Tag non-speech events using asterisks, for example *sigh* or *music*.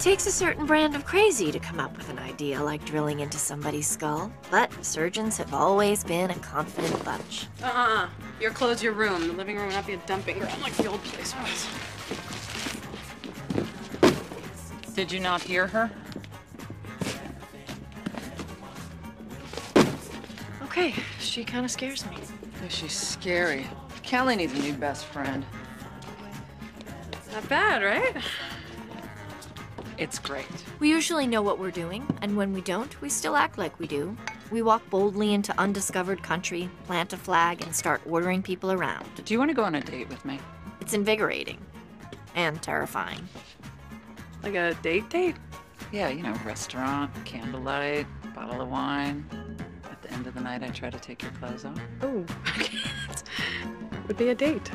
takes a certain brand of crazy to come up with an idea like drilling into somebody's skull, but surgeons have always been a confident bunch. Uh-uh. Your clothes, your room. The living room will not be a dumping ground like the old place was. Did you not hear her? Okay, she kind of scares me. Yeah, she's scary. Callie needs a new best friend. Not bad, right? It's great. We usually know what we're doing, and when we don't, we still act like we do. We walk boldly into undiscovered country, plant a flag, and start ordering people around. Do you want to go on a date with me? It's invigorating and terrifying. Like a date date? Yeah, you know, restaurant, candlelight, bottle of wine. At the end of the night, I try to take your clothes off. Oh, *laughs* would be a date.